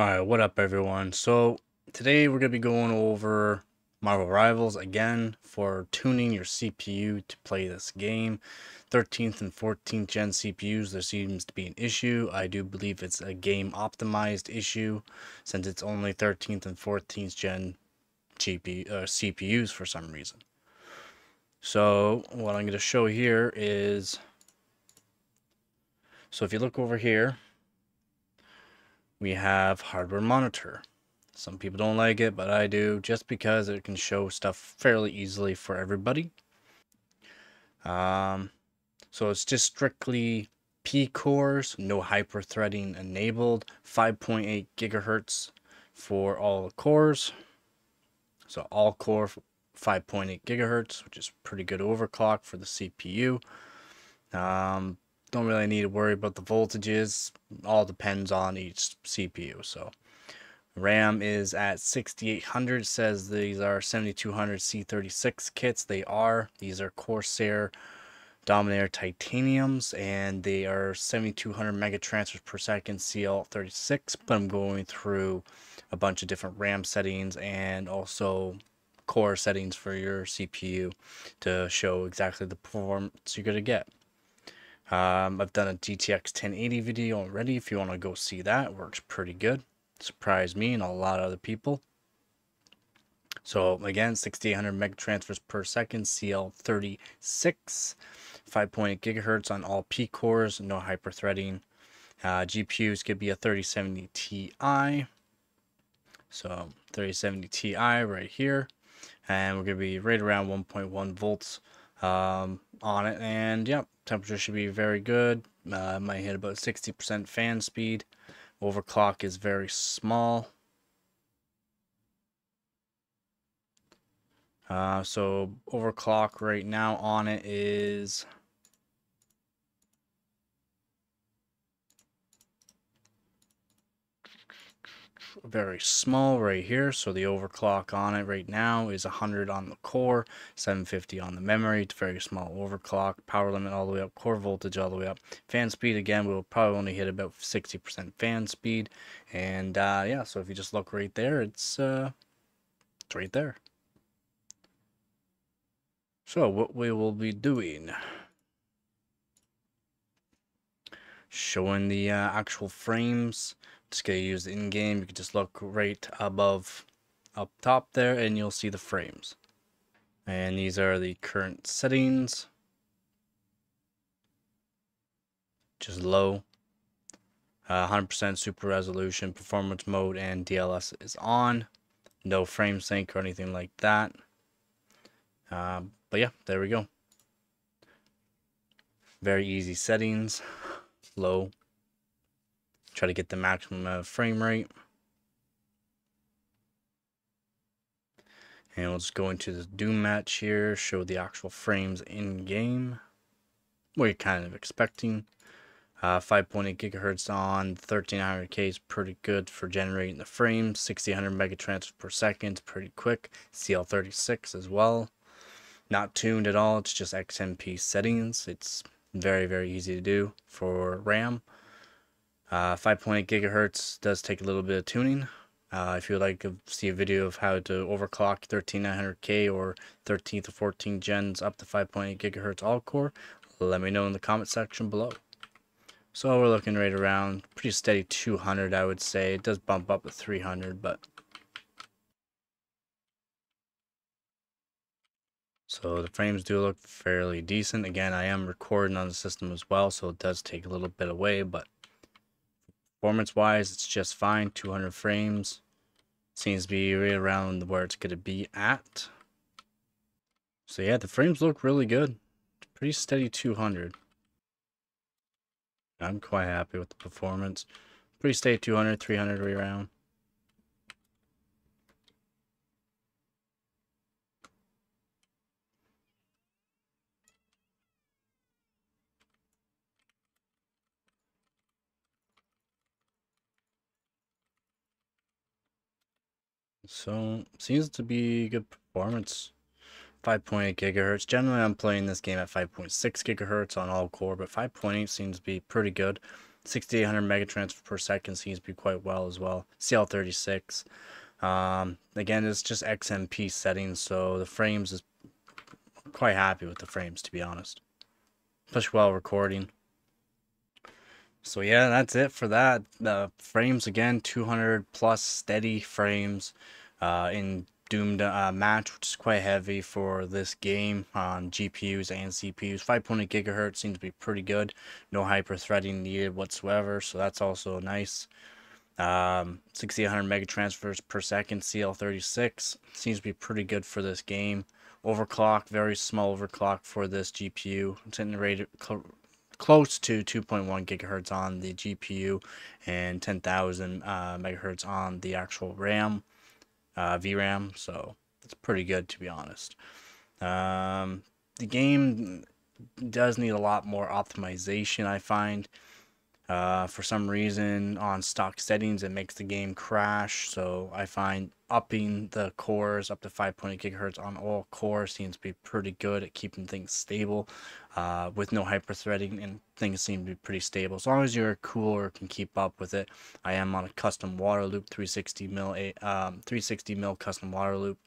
Alright, what up everyone? So today we're going to be going over Marvel Rivals again for tuning your CPU to play this game. 13th and 14th gen CPUs, there seems to be an issue. I do believe it's a game optimized issue since it's only 13th and 14th gen GPU, uh, CPUs for some reason. So what I'm going to show here is, so if you look over here, we have hardware monitor. Some people don't like it, but I do just because it can show stuff fairly easily for everybody. Um, so it's just strictly P cores, no hyper threading enabled, 5.8 gigahertz for all the cores. So all core 5.8 gigahertz, which is pretty good overclock for the CPU. Um, don't really need to worry about the voltages. All depends on each CPU. So RAM is at 6800. Says these are 7200 C36 kits. They are. These are Corsair Dominator Titaniums, and they are 7200 megatransfers per second CL36. But I'm going through a bunch of different RAM settings and also core settings for your CPU to show exactly the performance you're going to get. Um, I've done a GTX 1080 video already. If you want to go see that, works pretty good. Surprised me and a lot of other people. So again, 6800 meg transfers per second, CL36, 5.8 gigahertz on all P cores, no hyperthreading. Uh, GPUs could be a 3070 Ti. So 3070 Ti right here. And we're going to be right around 1.1 volts um, on it. And yep, temperature should be very good. Uh, might hit about 60% fan speed. Overclock is very small. Uh, so overclock right now on it is very small right here. So the overclock on it right now is 100 on the core, 750 on the memory. It's very small overclock. Power limit all the way up, core voltage all the way up. Fan speed, again, we'll probably only hit about 60% fan speed. And uh, yeah, so if you just look right there, it's, uh, it's right there. So what we will be doing showing the uh, actual frames. Just gonna use the in-game. You can just look right above up top there and you'll see the frames. And these are the current settings. Just low. 100% uh, super resolution performance mode and DLSS is on. No frame sync or anything like that. Um, but yeah there we go. Very easy settings low Try to get the maximum uh, frame rate. And we'll just go into the Doom match here, show the actual frames in game. What you're kind of expecting. Uh, 5.8 gigahertz on 1300K is pretty good for generating the frames. 1600 megatransfers per second, pretty quick. CL36 as well. Not tuned at all, it's just XMP settings. It's very, very easy to do for RAM. Uh, 5.8 gigahertz does take a little bit of tuning. Uh, if you would like to see a video of how to overclock 13900K or 13th or 14th gens up to 5.8 gigahertz all core, let me know in the comment section below. So we're looking right around pretty steady 200 I would say. It does bump up to 300 but So the frames do look fairly decent. Again, I am recording on the system as well, so it does take a little bit away, but Performance wise, it's just fine. 200 frames. Seems to be right around where it's going to be at. So yeah, the frames look really good. Pretty steady 200. I'm quite happy with the performance. Pretty steady 200, 300 right So, seems to be good performance. 5.8 gigahertz. Generally, I'm playing this game at 5.6 gigahertz on all core, but 5.8 seems to be pretty good. 6800 megatransfer per second seems to be quite well as well. CL36. Um, again, it's just XMP settings, so the frames is quite happy with the frames to be honest. Especially while recording. So yeah, that's it for that. The frames again, 200 plus steady frames uh, in Doomed uh, match, which is quite heavy for this game on GPUs and CPUs. 5.8 gigahertz seems to be pretty good. No hyper threading needed whatsoever, so that's also nice. Um, 6800 mega transfers per second, CL36 seems to be pretty good for this game. Overclock, very small overclock for this GPU. It's in rated cl close to 2.1 gigahertz on the GPU and 10,000 uh, megahertz on the actual RAM uh, VRAM, so it's pretty good to be honest. Um, the game does need a lot more optimization, I find. Uh, for some reason, on stock settings, it makes the game crash. So I find upping the cores up to 5.8 gigahertz on all cores seems to be pretty good at keeping things stable uh, with no hyperthreading, and things seem to be pretty stable. As long as your cooler can keep up with it. I am on a custom water loop, 360 mil, um, 360 mil custom water loop,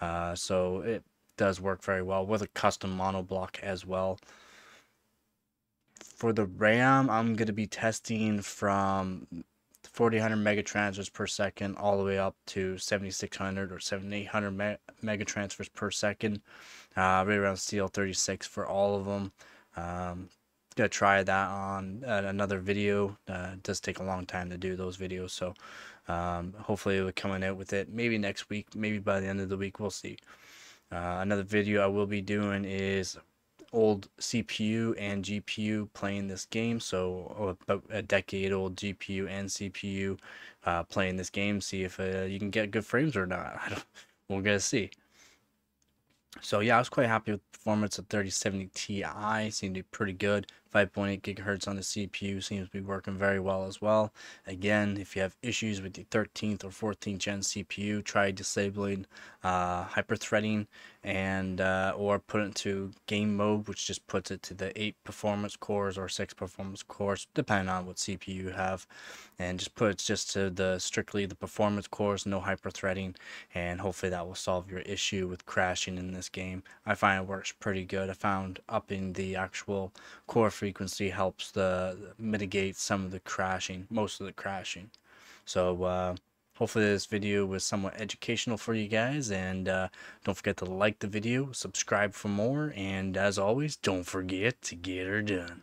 uh, so it does work very well with a custom monoblock as well for the RAM, I'm going to be testing from 4800 mega transfers per second all the way up to 7600 or 7800 me mega transfers per second. Uh, right around CL36 for all of them. Um, gonna try that on uh, another video. Uh, it does take a long time to do those videos, so um, hopefully we'll be coming out with it maybe next week, maybe by the end of the week. We'll see. Uh, another video I will be doing is old CPU and GPU playing this game. So about a decade old GPU and CPU uh, playing this game. See if uh, you can get good frames or not. We're gonna see. So yeah, I was quite happy with the performance of 3070 Ti. Seemed to be pretty good. 5.8 gigahertz on the CPU seems to be working very well as well. Again, if you have issues with the 13th or 14th gen CPU, try disabling uh, hyperthreading and uh, or put it into game mode, which just puts it to the 8 performance cores or 6 performance cores, depending on what CPU you have, and just put it just to the strictly the performance cores, no hyperthreading, and hopefully that will solve your issue with crashing in this game. I find it works pretty good. I found upping the actual core frequency helps the mitigate some of the crashing, most of the crashing. So uh, hopefully this video was somewhat educational for you guys and uh, don't forget to like the video, subscribe for more, and as always, don't forget to get her done.